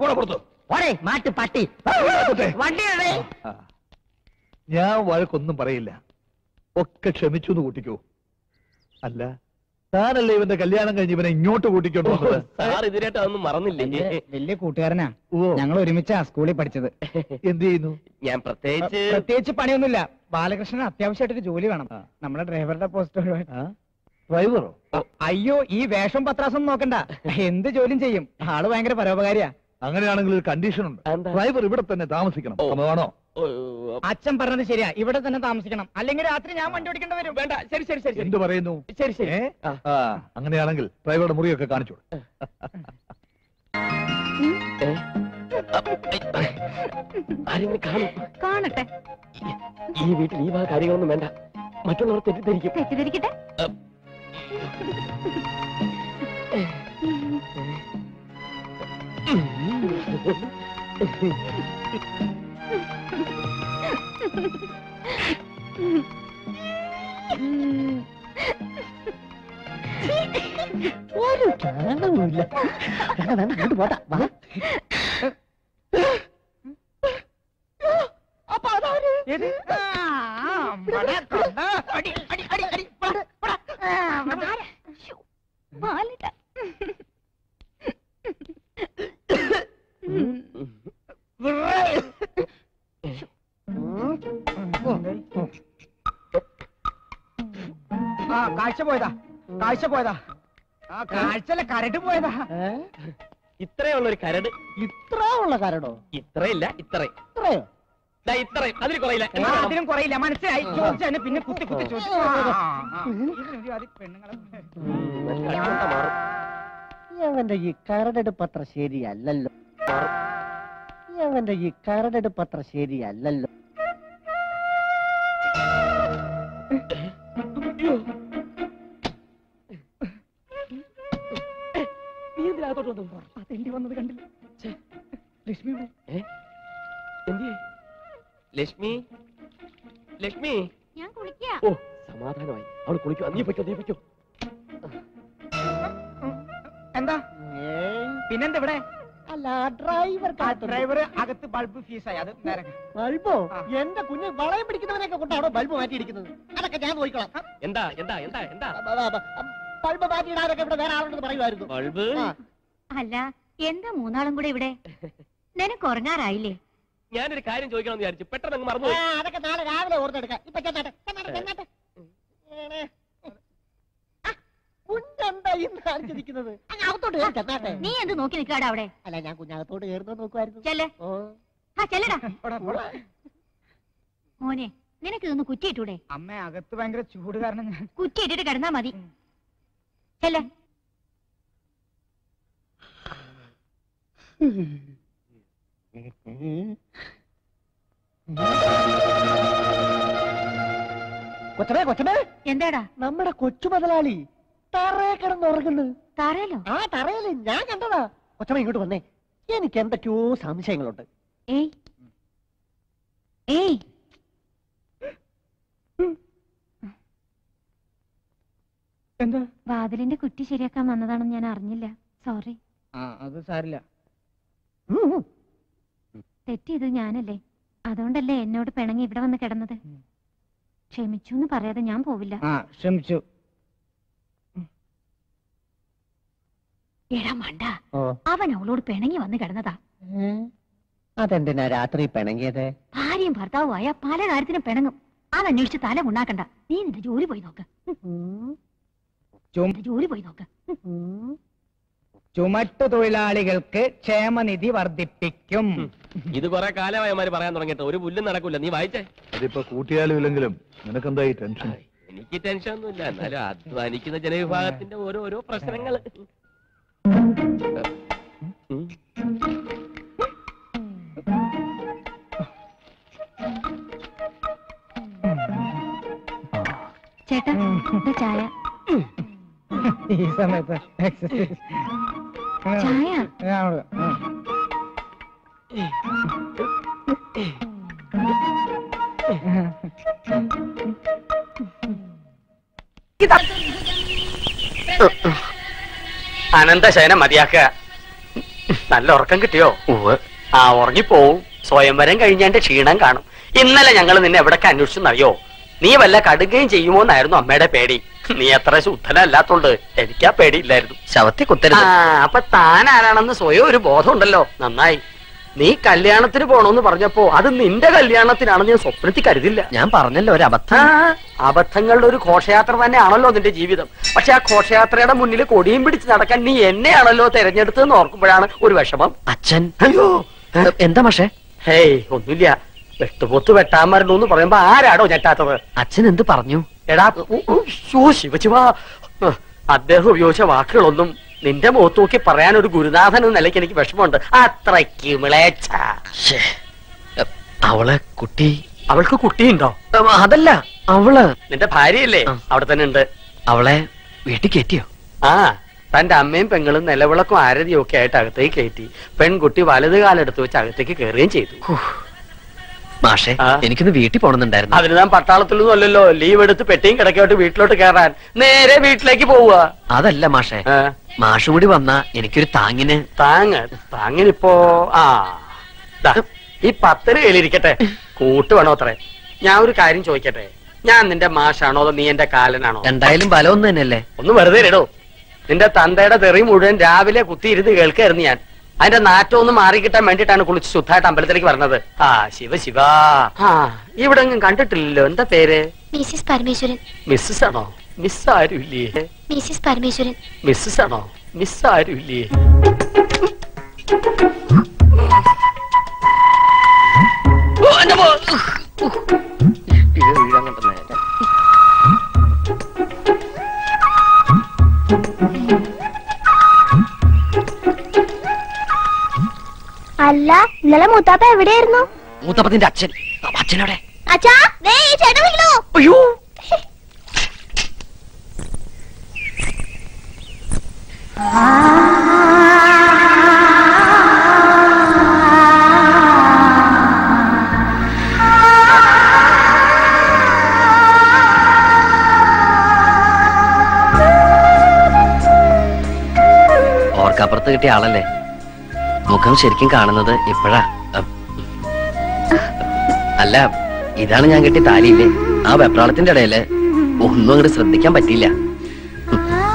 മാട്ട് പട്ടി. ഞാൻ വഴക്കൊന്നും പറയില്ല. ഒക്കെ ക്ഷമിച്ചു എന്ന് കൂട്ടിക്കോ. അല്ല താനല്ലേ ഇവന്റെ കല്യാണം കഴിഞ്ഞ് ഇവനെ ഇങ്ങോട്ട് കൂട്ടിക്കൊണ്ട് വന്നത്? സാർ ഇതിനായിട്ട് അതൊന്നും മറന്നില്ലേ? വലിയ കൂട്ടുകാരനാ. ഞങ്ങൾ ഒരുമിച്ചാ സ്കൂളിൽ പഠിച്ചത്. എന്ത് ചെയ്യുന്നു? ഞാൻ പ്രത്യേകിച്ച് പ്രത്യേകിച്ച് പണിയൊന്നുമില്ല. ബാലകൃഷ്ണൻ അത്യാവശ്യമായിട്ടൊരു ജോലി വേണം. നമ്മുടെ ഡ്രൈവറുടെ പോസ്റ്റ് ഡ്രൈവറോ? അയ്യോ ഈ വേഷം പത്രാസം നോക്കണ്ട. എന്ത് ജോലിയും ചെയ്യും. ആൾ ഭയങ്കര പരോപകാരിയാ. അങ്ങനെയാണെങ്കിൽ ഒരു കണ്ടീഷൻ ഉണ്ട്. ഡ്രൈവർ ഇവിടെ തന്നെ താമസിക്കണം. സമ്മതമാണോ അച്ഛൻ പറഞ്ഞത് ശരിയാ. ഇവിടെ തന്നെ താമസിക്കണം. അല്ലെങ്കിൽ രാത്രി ഞാൻ വണ്ടി ഓടിക്കേണ്ടി വരും. വേണ്ട. ശരി ശരി ശരി ശരി. എന്ത് പറയുന്നു? ശരി ശരി. അങ്ങനെയാണെങ്കിൽ ഡ്രൈവറുടെ മുറിയൊക്കെ കാണിച്ചു ആരെങ്കിലും കാണും. കാണട്ടെ. ഈ വീട്ടിൽ ഈ വക കാര്യങ്ങളൊന്നും വേണ്ട. മറ്റുള്ളവർ തെറ്റിദ്ധരിക്കും. തെറ്റിദ്ധരിക്കട്ടെ? ഒരു കാണുമില്ല വേണ്ട വേണ്ട അങ്ങോട്ട് പോട്ടാ വാ അപ്പൊ അതാര് ഏത്? ആ, ആ, അമ്പട കണ്ട. അടി, അടി, കാഴ്ച പോയതാ. ആ കാഴ്ചല്ല കരട് പോയതാ? ഇത്രയുള്ള ഒരു കരട്. ഇത്ര ഉള്ള കരടോ? ഇത്രയില്ല ഇത്രയും? ഇത്രയോ ഇത്രയും. അതിൽ കുറയില്ല. ആ, അതിനും കുറയില്ല. മനസ്സിലായി? ചോദിച്ചു പിന്നെ കുത്തി കുത്തി ചോദിച്ചു അവന്റെ ഈ കരടെടുപ്പത്ര ശരിയല്ലല്ലോ. അവന്റെ ഈ കരടെടുപ്പത്ര ശരിയല്ലല്ലോ. നീ എന്തിനകത്തോട്ട് വന്നു അതെന്തി വന്നത് കണ്ടില്ല. ഛേ, ലക്ഷ്മി ഇവിടെ. ഏ? എന്തിയെ? ലക്ഷ്മി? ലക്ഷ്മി? ഞാൻ കുളിക്കാ. ഓ സമാധാനമായി. അവൾ കുളിക്കോ. നീ പൊയ്ക്കോ നീ പൊയ്ക്കോ. എന്താ? പിന്നെന്താ ഇവിടെ? അല്ല ഡ്രൈവർ ആ ഡ്രൈവർ അകത്ത് ബൾബ് ഫീസായി അത് നേരെ ബൾബോ? ആ. എന്റെ കുഞ്ഞ് വളയം പിടിക്കുന്നവനെയൊക്കെ കൊണ്ടാണോ ബൾബ് മാറ്റിയിരിക്കുന്നത്? അതൊക്കെ ഞാൻ നോക്കിക്കോളാം. എന്താ എന്താ എന്താ എന്താ? ബൾബ് മാറ്റിയിടാനൊക്കെ ഇവിടെ വേറെ ആളുണ്ടെന്ന് പറയുമായിരുന്നു. ബൾബ്? ആ. അല്ല എന്താ മൂന്നാളും കൂടെ ഇവിടെ? നിനക്ക് ഉറങ്ങാറായില്ലേ? ഞാനൊരു കാര്യം ചോദിക്കണം വിചാരിച്ചു. പെട്ടെന്ന് അങ്ങ് മറന്നു അതൊക്കെ നാളെ രാവിലെ ഓർത്തെടുക്കാം ഇപ്പൊ ചെന്നാട്ടെ ചെന്നാട്ടെ നീ എന്ത് നോക്കി നിൽക്കാടാ അവിടെ? അല്ല ഞാൻ കുഞ്ഞാകത്തോട് കയറുന്നത് നോക്കുമായിരുന്നു ചെല്ലേ. ആ ചെല്ലടാ. മോനെ നിനക്ക് ഇതൊന്ന് കുറ്റിയിട്ടൂടെ? അമ്മ അകത്ത് ഭയങ്കര ചൂട് കാരണം ഞാൻ കുറ്റിയിട്ടിട്ട് കിടന്നാ മതി. ചെല്ലേ. കൊച്ചമേ കൊച്ചമേ. എന്താടാ? നമ്മുടെ കൊച്ചു മുതലാളി തറയെ കിടന്നുറങ്ങുന്നു തറയല്ലോ ആ തറയിൽ ഞാൻ കണ്ടതാ. കൊച്ചമ്മ ഇങ്ങോട്ട് വന്നേ. എനിക്ക് എന്തൊക്കെയോ സംശയങ്ങളുണ്ട്. ഏയ്. ഏയ്. എന്താ? വാതിലിന്റെ കുറ്റി ശരിയാക്കാൻ വന്നതാണെന്ന് ഞാൻ അറിഞ്ഞില്ല. സോറി. ആ അത് സാരില്ല. ഉം, ഉം. തെറ്റ് ചെയ്തത് ഞാനല്ലേ. അതുകൊണ്ടല്ലേ എന്നോട് പിണങ്ങി ഇവിടെ വന്ന് കിടന്നത്? ക്ഷമിച്ചു എന്ന് പറയാതെ ഞാൻ പോവില്ല. ആ ക്ഷമിച്ചു. എടാ മണ്ട അവൻ അവളോട് പിണങ്ങി വന്ന് കിടന്നതാ? അതെന്തിനാ രാത്രി പിണങ്ങിയത്? ഭാര്യയും ഭർത്താവും ആയ പല കാര്യത്തിനും പിണങ്ങും. അതന്വേഷിച്ച് തല ഉണ്ടാക്കണ്ട നീ നിന്റെ ജോലി പോയി നോക്ക്. ജോലി പോയി നോക്ക്. ചുമട്ടു തൊഴിലാളികൾക്ക് ക്ഷേമനിധി വർദ്ധിപ്പിക്കും. ഇത് കുറെ കാലമായമാര് പറയാൻ തുടങ്ങിയിട്ട് ഒരു പുല്ലും നടക്കൂല. നീ വായിച്ചേ? അതിപ്പോ കൂട്ടിയാലും ഇല്ലെങ്കിലും നിനക്കെന്തായി ടെൻഷൻ? എനിക്ക് ടെൻഷൻ ഒന്നുമില്ല എന്നാലും അധ്വാനിക്കുന്ന ജനവിഭാഗത്തിന്റെ ഓരോരോ ഓരോ പ്രശ്നങ്ങൾ. ചേട്ടാ ചായ. ഈ സമയത്ത് എക്സസൈസ് ചായ? അനന്തശയനം മതിയാക്കുക. നല്ല ഉറക്കം കിട്ടിയോ? ആ ഉറങ്ങിപ്പോവും. സ്വയംവരം കഴിഞ്ഞാന്റെ ക്ഷീണം കാണും. ഇന്നലെ ഞങ്ങൾ നിന്നെ എവിടൊക്കെ അന്വേഷിച്ചെന്നറിയോ? നീ വല്ല കടുകയും ചെയ്യുമോ എന്നായിരുന്നു അമ്മയുടെ പേടി. നീ അത്ര ശുദ്ധനല്ലാത്തോണ്ട് ആ പേടിയില്ലായിരുന്നു. ശവത്തി കുത്തരുത്. അപ്പൊ താൻ ആരാണെന്ന് സ്വയം ഒരു ബോധമുണ്ടല്ലോ. നന്നായി. നീ കല്യാണത്തിന് പോണോന്ന് പറഞ്ഞപ്പോ അത് നിന്റെ കല്യാണത്തിനാണെന്ന് ഞാൻ സ്വപ്നത്തിൽ കരുതില്ല. ഞാൻ പറഞ്ഞല്ലോ ഒരു അബദ്ധം. അബദ്ധങ്ങളുടെ ഒരു ഘോഷയാത്ര തന്നെയാണല്ലോ നിന്റെ ജീവിതം. പക്ഷെ ആ ഘോഷയാത്രയുടെ മുന്നിൽ കൊടിയും പിടിച്ച് നടക്കാൻ നീ എന്നെയാണല്ലോ തെരഞ്ഞെടുത്തതെന്ന് ഓർക്കുമ്പോഴാണ് ഒരു വിഷമം. അച്ഛൻ. അയ്യോ. എന്താ പക്ഷേ ഹേയ് ഒന്നുമില്ല. വെട്ടുപൊത്ത് വെട്ടാൻ മരണു എന്ന് പറയുമ്പോ ആരാടോ ഞെട്ടാത്തത്. അച്ഛൻ എന്ത് പറഞ്ഞു? എടാ ശിവശിവാ ഉഹ്, അദ്ദേഹം ഉപയോഗിച്ച വാക്കുകളൊന്നും നിന്റെ മുഖത്ത് നോക്കി പറയാൻ ഒരു ഗുരുനാഥൻ എന്ന നിലയ്ക്ക് എനിക്ക് വിഷമമുണ്ട്. അത്രയ്ക്ക് അവളെ കുട്ടി അവൾക്ക് കുട്ടിയുണ്ടോ? അതല്ല അവൾ. നിന്റെ ഭാര്യയല്ലേ. അവിടെ തന്നെ ഉണ്ട്. അവളെ വീട്ടിൽ കയറ്റിയോ? ആ തന്റെ അമ്മയും പെങ്ങളും നിലവിളക്കും ആരതിയും ഒക്കെ ആയിട്ട് അകത്തേക്ക് കയറ്റി പെൺകുട്ടി വലത് കാലെടുത്ത് വെച്ച് അകത്തേക്ക് കയറുകയും ചെയ്തു. മാഷെ. എനിക്കൊന്ന് വീട്ടിൽ പോണെന്നുണ്ടായിരുന്നു. അതിന് ഞാൻ പട്ടാളത്തിലൊന്നും അല്ലല്ലോ. ലീവ് എടുത്ത് പെട്ടിയും കിടക്കോട്ട് വീട്ടിലോട്ട് കയറാൻ. നേരെ വീട്ടിലേക്ക് പോവുക. അതല്ല മാഷെ മാഷ് കൂടി വന്ന എനിക്കൊരു താങ്ങിന്. താങ്ങ് താങ്ങിനിപ്പോ ആ. ഈ പത്തര കയ്യിലിരിക്കട്ടെ. കൂട്ട് വേണോ അത്രേ? ഞാൻ ഒരു കാര്യം ചോദിക്കട്ടെ? ഞാൻ നിന്റെ മാഷാണോ അതോ നീ എന്റെ കാലനാണോ? എന്തായാലും ബലം ഒന്നും തന്നെയല്ലേ ഒന്ന് വെറുതെ ഇടോ നിന്റെ തന്തയുടെ തെറി മുഴുവൻ രാവിലെ കുത്തിയിരുന്ന് കേൾക്കായിരുന്നു ഞാൻ. അതിന്റെ നാറ്റം ഒന്ന് മാറിക്കിട്ടാൻ വേണ്ടിട്ടാണ് കുളിച്ച് ശുദ്ധമായിട്ട് അമ്പലത്തിലേക്ക് പറഞ്ഞത് ആ ശിവ ശിവ. ആ. ഇവിടെ കണ്ടിട്ടില്ലല്ലോ. എന്താ പേര്? മിസ്സിസ് പരമേശ്വരൻ. മിസ്സസ് ആണോ മിസ് ആരുല്ലേ മിസ്സിസ് പരമേശ്വരൻ മിസ്സസ് ആണോ മിസ് ആരുമില്ലേ അല്ല ഇന്നലെ മൂത്താപ്പ എവിടെയായിരുന്നു? മൂത്താപ്പത്തിന്റെ അച്ഛൻ. അച്ഛനോടെ അച്ഛാ ദേ ഈ ചേട്ടൻ വിളിക്കണോ? അയ്യോ. ഓർക്കപ്പുറത്ത് കിട്ടിയ ആളല്ലേ? മുഖം ശരിക്കും കാണുന്നത് ഇപ്പോഴാ. അല്ല ഇതാണ് ഞാൻ കിട്ടിയ താലിയില്ലേ? ആ വെപ്രാളത്തിന്റെ ഇടയിൽ ഒന്നും അങ്ങോട്ട് ശ്രദ്ധിക്കാൻ പറ്റിയില്ല.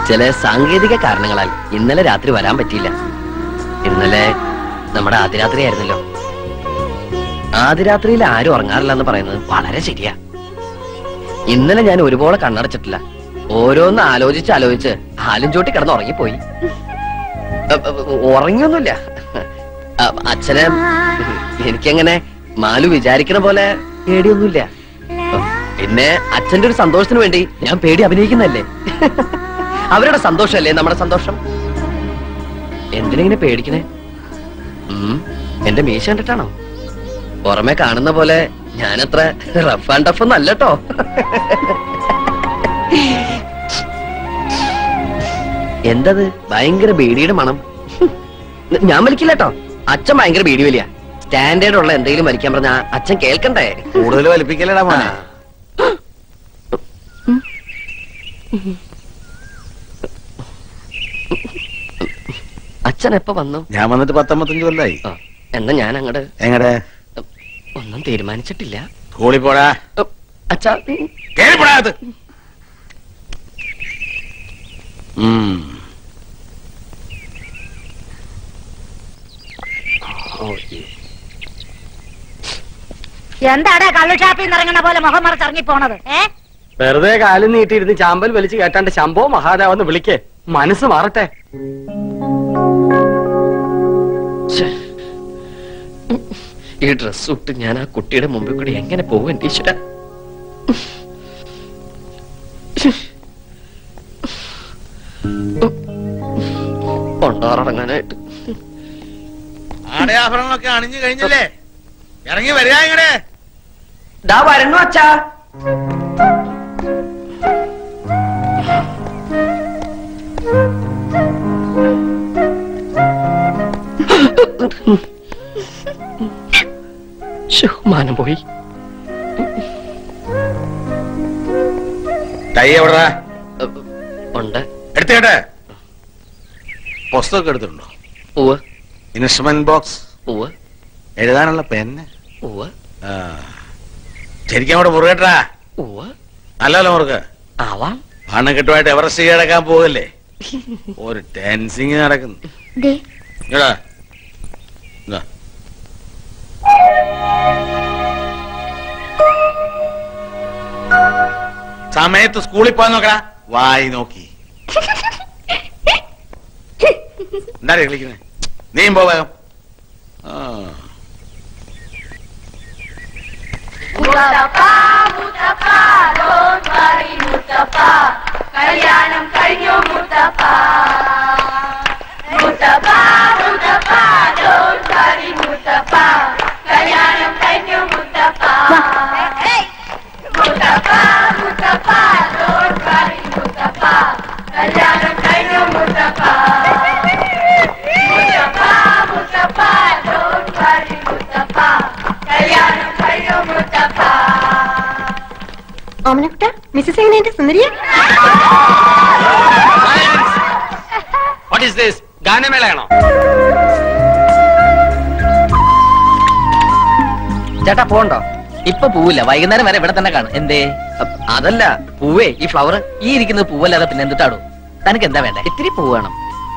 ചില സാങ്കേതിക കാരണങ്ങളാൽ ഇന്നലെ രാത്രി വരാൻ പറ്റിയില്ല. ഇന്നലെ നമ്മുടെ ആദ്യരാത്രി ആയിരുന്നല്ലോ ആദ്യരാത്രിയിൽ ആരും ഉറങ്ങാറില്ല എന്ന് പറയുന്നത് വളരെ ശരിയാ. ഇന്നലെ ഞാൻ ഒരുപോലെ കണ്ണടച്ചിട്ടില്ല. ഓരോന്ന് ആലോചിച്ച് ആലോചിച്ച് ആലും ചോട്ടി കിടന്ന് ഉറങ്ങിപ്പോയി. ഉറങ്ങിയൊന്നുമില്ല. അച്ഛനെ എനിക്കങ്ങനെ മാലു വിചാരിക്കണ പോലെ പേടിയൊന്നുമില്ല. പിന്നെ അച്ഛന്റെ ഒരു സന്തോഷത്തിന് വേണ്ടി ഞാൻ പേടി അഭിനയിക്കുന്നല്ലേ അവരുടെ സന്തോഷമല്ലേ നമ്മുടെ സന്തോഷം? എന്തിനെങ്ങനെ പേടിക്കണേ? എന്റെ മീശ കണ്ടിട്ടാണോ? പുറമെ കാണുന്ന പോലെ ഞാനത്ര റഫ് ആൻഡ് ടഫ് ഒന്നും അല്ലട്ടോ. എന്തത്? ഭയങ്കര ബീഡിയുടെ മണം. ഞാൻ വലിക്കില്ല കേട്ടോ അച്ഛൻ ഭയങ്കര ബീഡി വലിയ സ്റ്റാൻഡേർഡ് ഉള്ള എന്തെങ്കിലും വലിക്കാൻ പറഞ്ഞ അച്ഛൻ കേൾക്കണ്ടേ? കൂടുതൽ വലിപ്പിക്കലടാ മോനെ. അച്ഛൻ എപ്പോ വന്നു? ഞാൻ വന്നിട്ട് പത്തൊമ്പത്തഞ്ച് കൊല്ലായി. എന്നാ ഞാൻ അങ്ങട് എങ്ങടെ? ഒന്നും തീരുമാനിച്ചിട്ടില്ല. കൂളിപ്പോടാ അച്ഛാ ഉം, കേറി അത്. ഉം. എന്താടാ കള്ളു ഷാപ്പിൽ നിന്ന് ഇറങ്ങുന്ന പോലെ മുഖം മറച്ച് ഇറങ്ങി പോണത് ഏ വെറുതെ കാലും നീട്ടിയിരുന്ന് ചാമ്പൽ വലിച്ചു കേട്ടാണ്ട് ശംഭോ മഹാദേവെന്ന് വിളിക്കേ മനസ്സ് മാറട്ടെ ഈ ഡ്രസ് ഇട്ട് ഞാൻ ആ കുട്ടിയുടെ മുമ്പിൽ കൂടി എങ്ങനെ പോകും ടീച്ചറ കൊണ്ടാറടങ്ങാനായിട്ട് ആടയാഭരണങ്ങളൊക്കെ അണിഞ്ഞു കഴിഞ്ഞല്ലേ? ഇറങ്ങി വരിക ഇങ്ങടെ. ദാ വരണു അച്ഛാ. മാനം പോയി തൈ എവിടാ ഉണ്ട്. എടുത്തേട്ടെ പുസ്തകമൊക്കെ എടുത്തിട്ടുണ്ടോ ഉവ് ഇൻസ്ട്രുമെന്റ് ബോക്സ് ഉവ്വ്. എഴുതാനുള്ള പെന്ന് ഉവ്വ്. ശരിക്കും അവിടെ മുറുകട്ടാ ഉവ്വ്. നല്ലല്ലോ മുറുക്ക്. ആവാം. കിട്ടുമായിട്ട് എവറസ്റ്റ് കീഴടക്കാൻ പോകല്ലേ ഒരു ടെൻസിങ് നടക്കുന്നു. സമയത്ത് സ്കൂളിൽ പോകാൻ നോക്കടാ. വായി നോക്കി. എന്താ കളിക്കുന്നത്? നീയും പോ വേഗം ആ ഓമനക്കുട്ട മിസ്സസ് എങ്ങനെയുണ്ട്? മിസ്സസ് വാട്ട് എന്റെ സുന്ദരിയ ഗാനമേളയാണോ? ചേട്ടാ പോണ്ടോ? ഇപ്പൊ പൂവില്ല. വൈകുന്നേരം വരെ ഇവിടെ തന്നെ കാണും. എന്തേ? അതല്ല. പൂവേ ഈ ഫ്ലവർ ഈ ഇരിക്കുന്ന പൂവല്ലാതെ പിന്നെ എന്തിട്ടാടോ തനിക്ക് എന്താ വേണ്ട? ഇത്തിരി പൂ വേണം.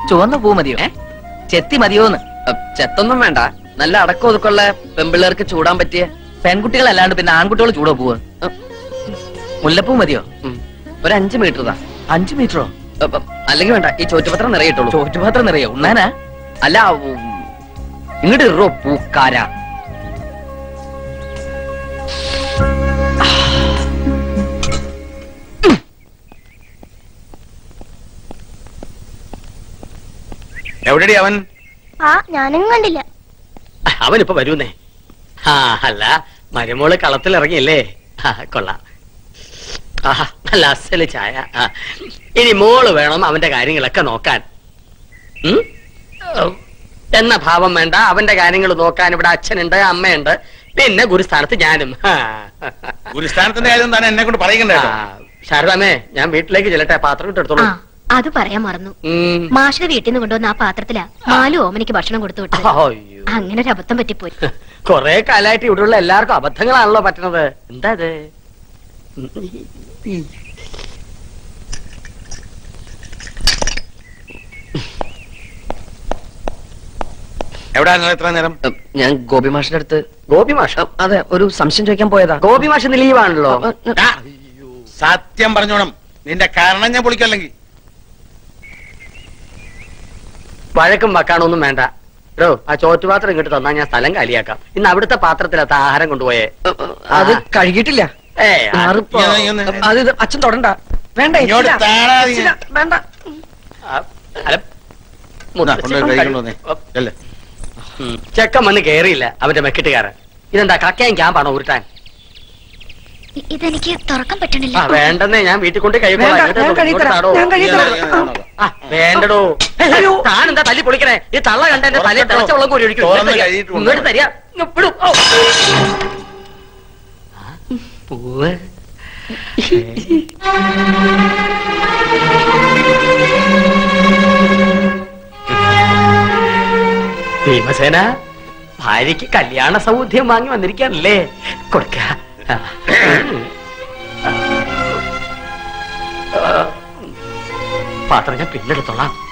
ചുവന്ന പൂ മതിയോ? ചെത്തി മതിയോന്ന്. ചെത്തൊന്നും വേണ്ട. നല്ല അടക്കം ഒതുക്കുള്ള പെമ്പിള്ളേർക്ക് ചൂടാൻ പറ്റിയ പെൺകുട്ടികളല്ലാണ്ട് പിന്നെ ആൺകുട്ടികൾ ചൂടോ പൂവ്? മുല്ലപ്പൂ മതിയോ? ഒരു അഞ്ചു മീറ്റർ താ. അഞ്ചു മീറ്ററോ? അല്ലെങ്കിൽ വേണ്ട ഈ ചോറ്റുപത്രം നിറയിട്ടുള്ളൂ ചോറ്റുപത്രം നിറയോ ഉണ്ണാനാ അല്ല ഇങ്ങോട്ട് ഇറോ പൂക്കാര. എവിടെടി അവൻ? ആ ഞാനും കണ്ടില്ല. അവനിപ്പോ വരൂന്നേ. ആ അല്ല മരുമോൾ കളത്തിലിറങ്ങിയല്ലേ? കൊള്ളാം. ആഹാ നല്ല അസൽ ചായ. ഇനി മോൾ വേണം അവന്റെ കാര്യങ്ങളൊക്കെ നോക്കാൻ. എന്ന ഭാവം വേണ്ട അവന്റെ കാര്യങ്ങൾ നോക്കാൻ ഇവിടെ അച്ഛനുണ്ട് അമ്മയുണ്ട്. പിന്നെ ഗുരുസ്ഥാനത്ത് ഞാനും. ഗുരുസ്ഥാനത്തിന്റെ കാര്യം തന്നെ എന്നെ കൊണ്ട് പറയുന്നുണ്ട് ശാരദാമേ ഞാൻ വീട്ടിലേക്ക് ചെല്ലട്ടെ പാത്രം ഇട്ടെടുത്തോളൂ അത് പറയാൻ മറന്നു. മാഷിന്റെ വീട്ടിൽ നിന്ന് കൊണ്ടുവന്ന ആ പാത്രത്തിലാ മാലു ഓമനിക്ക് ഭക്ഷണം കൊടുത്തു അങ്ങനെ ഒരു അബദ്ധം പറ്റിപ്പോയി. കൊറേ കാലായിട്ട് ഇവിടെയുള്ള എല്ലാവർക്കും അബദ്ധങ്ങളാണല്ലോ പറ്റണത്. എന്താ എത്ര നേരം? ഞാൻ ഗോപി മാഷിന്റെ അടുത്ത്. ഗോപി മാഷ? അതെ ഒരു സംശയം ചോദിക്കാൻ പോയതാ. ഗോപി മാഷ് ലീവാണല്ലോ സത്യം പറഞ്ഞോണം. നിന്റെ കാരണം ഞാൻ പൊളിക്കല്ലെങ്കിൽ വഴക്കും വക്കാണൊന്നും വേണ്ട. എടോ ആ ചോറ്റുപാത്രം ഇങ്ങോട്ട് തന്നാ ഞാൻ സ്ഥലം കാലിയാക്കാം. ഇന്ന് അവിടുത്തെ പാത്രത്തിലത്ത ആഹാരം കൊണ്ടുപോയേ. അത് കഴുകിയിട്ടില്ല. അത് അച്ഛൻ തൊടണ്ട. വേണ്ട വേണ്ട. ചെക്കൻ വന്ന് കേറിയില്ല അവന്റെ മെക്കിട്ടുകാരൻ. ഇതെന്താ കക്കയും ക്യാമ്പാണോ ഉരുട്ടാൻ? ഇതെനിക്ക് തുറക്കാൻ പറ്റുന്നില്ല പറ്റണില്ല വേണ്ടെന്നേ ഞാൻ വീട്ടിൽ കൊണ്ട് വേണ്ടടോ. ഞാൻ എന്താ തല്ലി പൊളിക്കണേ? ഈ തള്ള കണ്ട എന്റെ തലയിൽ? തിളച്ച വെള്ളം കോരി ഒഴിക്കും. ഇങ്ങോട്ട് തരിക. ഇങ്ങോട്ട് പൂവ്. ഭീമസേന ഭാര്യക്ക് കല്യാണ സൗദ്യം വാങ്ങി വന്നിരിക്കാനല്ലേ? കൊടുക്ക. പാത്രം ഞാൻ പിന്നെടുത്തോളാം.